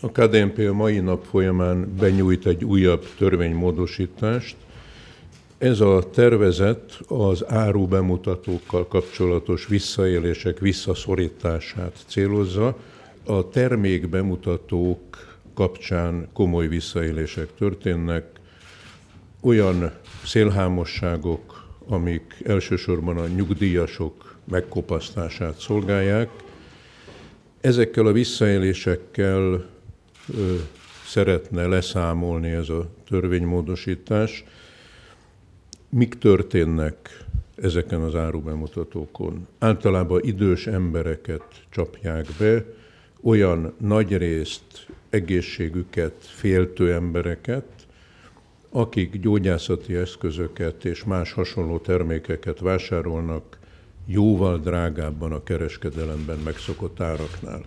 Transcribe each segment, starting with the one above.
A KDNP a mai nap folyamán benyújt egy újabb törvénymódosítást. Ez a tervezet az áru bemutatókkal kapcsolatos visszaélések visszaszorítását célozza. A termék bemutatók kapcsán komoly visszaélések történnek, olyan szélhámosságok, amik elsősorban a nyugdíjasok megkopasztását szolgálják. Ezekkel a visszaélésekkel szeretne leszámolni ez a törvénymódosítás. Mik történnek ezeken az árubemutatókon? Általában idős embereket csapják be, olyan nagy részt egészségüket féltő embereket, akik gyógyászati eszközöket és más hasonló termékeket vásárolnak jóval drágábban a kereskedelemben megszokott áraknál.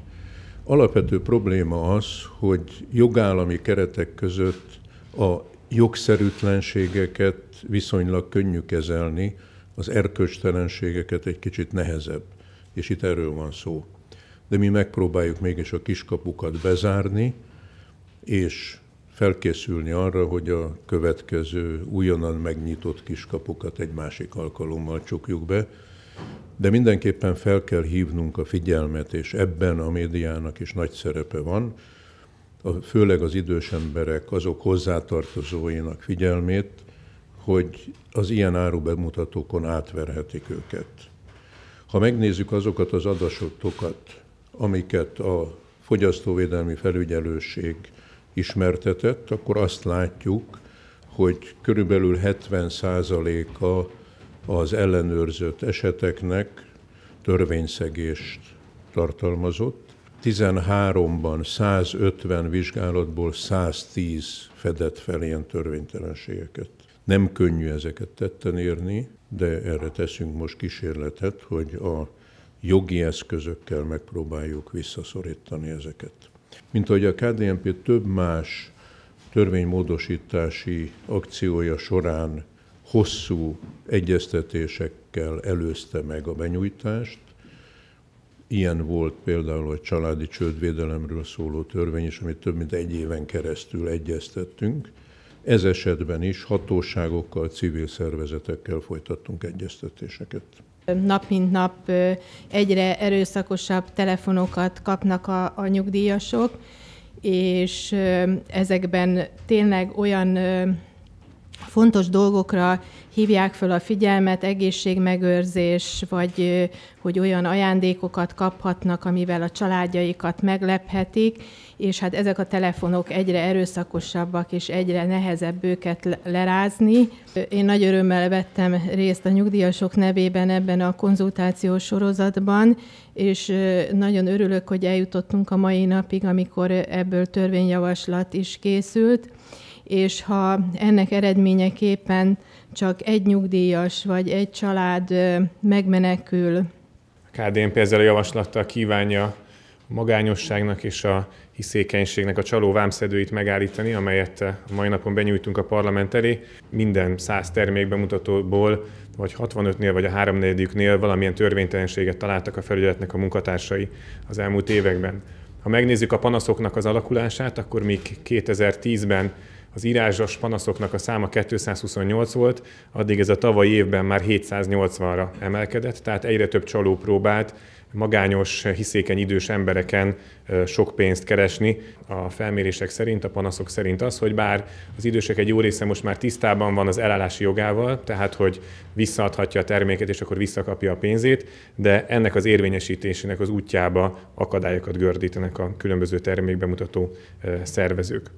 Alapvető probléma az, hogy jogállami keretek között a jogszerűtlenségeket viszonylag könnyű kezelni, az erkölcstelenségeket egy kicsit nehezebb, és itt erről van szó. De mi megpróbáljuk mégis a kiskapukat bezárni, és felkészülni arra, hogy a következő újonnan megnyitott kiskapukat egy másik alkalommal csukjuk be, de mindenképpen fel kell hívnunk a figyelmet, és ebben a médiának is nagy szerepe van, főleg az idős emberek, azok hozzátartozóinak figyelmét, hogy az ilyen árubemutatókon átverhetik őket. Ha megnézzük azokat az adatokat, amiket a fogyasztóvédelmi felügyelőség ismertetett, akkor azt látjuk, hogy körülbelül 70%-a az ellenőrzött eseteknek törvényszegést tartalmazott. 13-ban 150 vizsgálatból 110 fedett fel ilyen törvénytelenségeket. Nem könnyű ezeket tetten érni, de erre teszünk most kísérletet, hogy a jogi eszközökkel megpróbáljuk visszaszorítani ezeket. Mint ahogy a KDNP több más törvénymódosítási akciója során hosszú egyeztetésekkel előzte meg a benyújtást. Ilyen volt például a családi csődvédelemről szóló törvény is, amit több mint egy éven keresztül egyeztettünk. Ez esetben is hatóságokkal, civil szervezetekkel folytattunk egyeztetéseket. Nap mint nap egyre erőszakosabb telefonokat kapnak a, a nyugdíjasok, és ezekben tényleg olyan fontos dolgokra hívják fel a figyelmet, egészségmegőrzés, vagy hogy olyan ajándékokat kaphatnak, amivel a családjaikat meglephetik, és hát ezek a telefonok egyre erőszakosabbak, és egyre nehezebb őket lerázni. Én nagy örömmel vettem részt a nyugdíjasok nevében ebben a konzultációs sorozatban, és nagyon örülök, hogy eljutottunk a mai napig, amikor ebből törvényjavaslat is készült és ha ennek eredményeképpen csak egy nyugdíjas vagy egy család megmenekül. A KDNP ezzel a javaslattal kívánja a magányosságnak és a hiszékenységnek a csaló vámszedőit megállítani, amelyet a mai napon benyújtunk a parlament elé. Minden száz termékbemutatóból, vagy 65-nél, vagy a háromnegyedüknél valamilyen törvénytelenséget találtak a felügyeletnek a munkatársai az elmúlt években. Ha megnézzük a panaszoknak az alakulását, akkor még 2010-ben az írásos panaszoknak a száma 228 volt, addig ez a tavalyi évben már 780-ra emelkedett, tehát egyre több csaló próbált magányos, hiszékeny idős embereken sok pénzt keresni. A felmérések szerint, a panaszok szerint az, hogy bár az idősek egy jó része most már tisztában van az elállási jogával, tehát hogy visszaadhatja a terméket és akkor visszakapja a pénzét, de ennek az érvényesítésének az útjába akadályokat gördítenek a különböző termékbemutató szervezők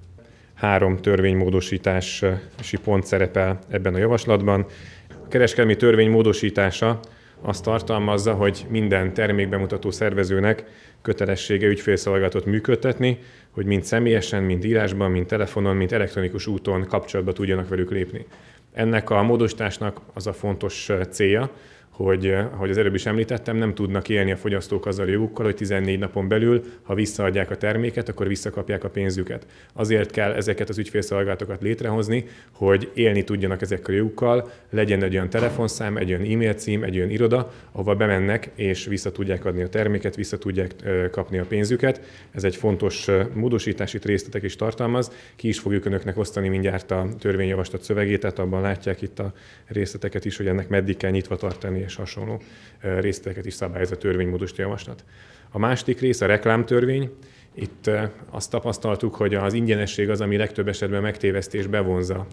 három törvénymódosítási pont szerepel ebben a javaslatban. A kereskedelmi törvény módosítása azt tartalmazza, hogy minden termékbemutató szervezőnek kötelessége ügyfélszolgálatot működtetni, hogy mind személyesen, mind írásban, mind telefonon, mind elektronikus úton kapcsolatba tudjanak velük lépni. Ennek a módosításnak az a fontos célja, hogy, ahogy az előbb is említettem, nem tudnak élni a fogyasztók azzal a jogukkal, hogy 14 napon belül, ha visszaadják a terméket, akkor visszakapják a pénzüket. Azért kell ezeket az ügyfélszolgálatokat létrehozni, hogy élni tudjanak ezekkel a jogukkal, legyen egy olyan telefonszám, egy olyan e-mail cím, egy olyan iroda, ahova bemennek és vissza tudják adni a terméket, vissza tudják kapni a pénzüket. Ez egy fontos módosítási részletek is tartalmaz. Ki is fogjuk önöknek osztani mindjárt a törvényjavaslat szövegét, tehát abban látják itt a részleteket is, hogy ennek meddig kell nyitva tartani és hasonló részleteket is szabályoz a törvénymódosító javaslat. A másik rész a reklámtörvény. Itt azt tapasztaltuk, hogy az ingyenesség az, ami legtöbb esetben megtévesztés bevonza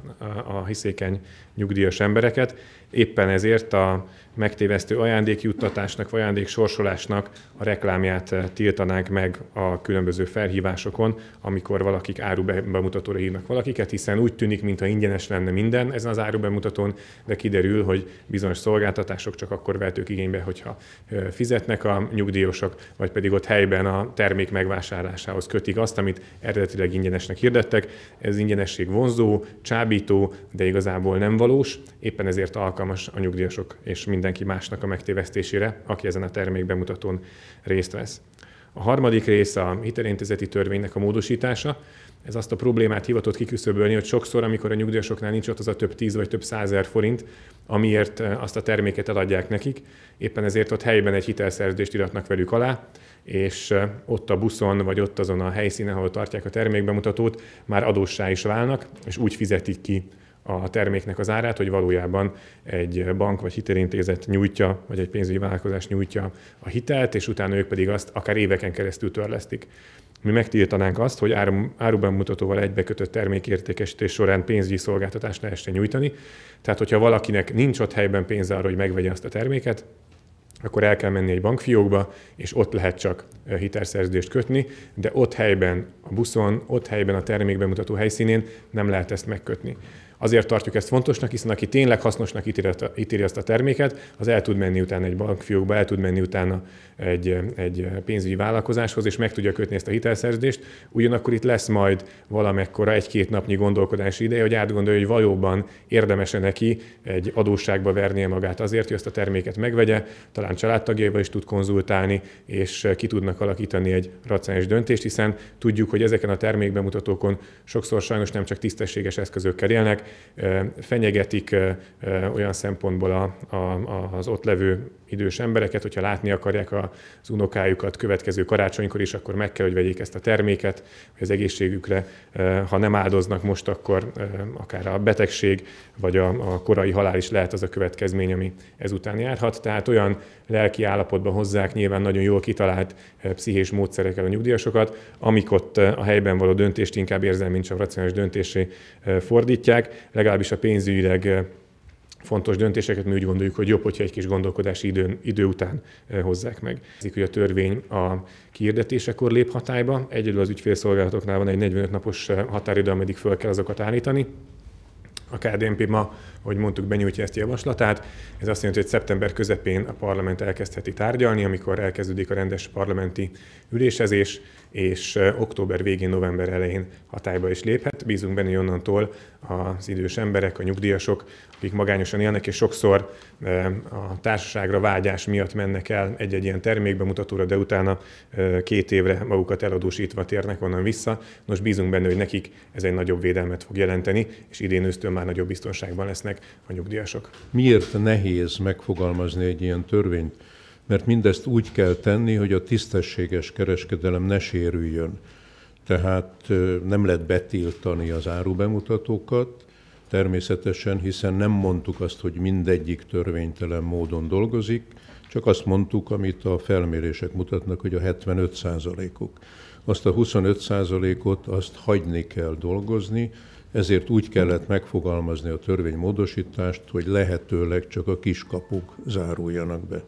a hiszékeny nyugdíjas embereket. Éppen ezért a megtévesztő ajándékjuttatásnak, vagy ajándéksorsolásnak a reklámját tiltanánk meg a különböző felhívásokon, amikor valakik árubemutatóra hívnak valakiket, hiszen úgy tűnik, mintha ingyenes lenne minden ezen az árubemutatón, de kiderül, hogy bizonyos szolgáltatások csak akkor vehetők igénybe, hogyha fizetnek a nyugdíjasok, vagy pedig ott helyben a termék megvásárlásához kötik azt, amit eredetileg ingyenesnek hirdettek. Ez ingyenesség vonzó, csábító, de igazából nem valós, éppen ezért alkalmas a nyugdíjasok és mindenki másnak a megtévesztésére, aki ezen a termék bemutatón részt vesz. A harmadik rész a hitelintézeti törvénynek a módosítása. Ez azt a problémát hivatott kiküszöbölni, hogy sokszor, amikor a nyugdíjasoknál nincs ott az a több tíz vagy több százer forint, amiért eh, azt a terméket eladják nekik, éppen ezért ott helyben egy hitelszerződést iratnak velük alá, és eh, ott a buszon, vagy ott azon a helyszínen, ahol tartják a termékbemutatót, már adóssá is válnak, és úgy fizetik ki a terméknek az árát, hogy valójában egy bank vagy hitelintézet nyújtja, vagy egy pénzügyi vállalkozás nyújtja a hitelt, és utána ők pedig azt akár éveken keresztül törlesztik. Mi megtiltanánk azt, hogy áruban mutatóval egybekötött termékértékesítés során pénzügyi szolgáltatást lehessen nyújtani. Tehát, hogyha valakinek nincs ott helyben pénze arra, hogy megvegye azt a terméket, akkor el kell menni egy bankfiókba, és ott lehet csak hitelszerződést kötni, de ott helyben a buszon, ott helyben a termékbemutató helyszínén nem lehet ezt megkötni. Azért tartjuk ezt fontosnak, hiszen aki tényleg hasznosnak ítéli azt a terméket, az el tud menni utána egy bankfiókba, el tud menni utána egy, egy pénzügyi vállalkozáshoz, és meg tudja kötni ezt a hitelszerződést. Ugyanakkor itt lesz majd valamekkora egy-két napnyi gondolkodási ideje, hogy átgondolja, hogy valóban érdemes neki egy adósságba vernie magát azért, hogy ezt a terméket megvegye, talán családtagjaival is tud konzultálni, és ki tudnak alakítani egy racionális döntést, hiszen tudjuk, hogy ezeken a termékbemutatókon sokszor sajnos nem csak tisztességes eszközökkel élnek, fenyegetik olyan szempontból a, a, az ott levő idős embereket, hogyha látni akarják az unokájukat következő karácsonykor is, akkor meg kell, hogy vegyék ezt a terméket, hogy az egészségükre, ha nem áldoznak most, akkor akár a betegség vagy a, a korai halál is lehet az a következmény, ami ezután járhat. Tehát olyan lelki állapotban hozzák nyilván nagyon jól kitalált pszichés módszerekkel a nyugdíjasokat, amik ott a helyben való döntést inkább érzelmi, mint csak racionális döntésé fordítják, legalábbis a pénzügyileg fontos döntéseket mi úgy gondoljuk, hogy jobb, hogyha egy kis gondolkodási idő, idő után hozzák meg. Ez hogy a törvény a kiirdetésekor lép hatályba. Egyedül az ügyfélszolgálatoknál van egy 45 napos határidő, ameddig föl kell azokat állítani. A KDNP ma, ahogy mondtuk, benyújtja ezt a javaslatát. Ez azt jelenti, hogy szeptember közepén a parlament elkezdheti tárgyalni, amikor elkezdődik a rendes parlamenti ülésezés, és október végén, november elején hatályba is léphet. Bízunk benne, hogy onnantól az idős emberek, a nyugdíjasok, akik magányosan élnek, és sokszor a társaságra vágyás miatt mennek el egy-egy ilyen termékbemutatóra, de utána két évre magukat eladósítva térnek onnan vissza. Nos, bízunk benne, hogy nekik ez egy nagyobb védelmet fog jelenteni, és idén ősztől már nagyobb biztonságban lesznek a nyugdíjasok. Miért nehéz megfogalmazni egy ilyen törvényt? Mert mindezt úgy kell tenni, hogy a tisztességes kereskedelem ne sérüljön. Tehát nem lehet betiltani az árubemutatókat, természetesen, hiszen nem mondtuk azt, hogy mindegyik törvénytelen módon dolgozik, csak azt mondtuk, amit a felmérések mutatnak, hogy a 75 százalékuk. Azt a 25 százalékot azt hagyni kell dolgozni, ezért úgy kellett megfogalmazni a törvénymódosítást, hogy lehetőleg csak a kiskapuk záruljanak be.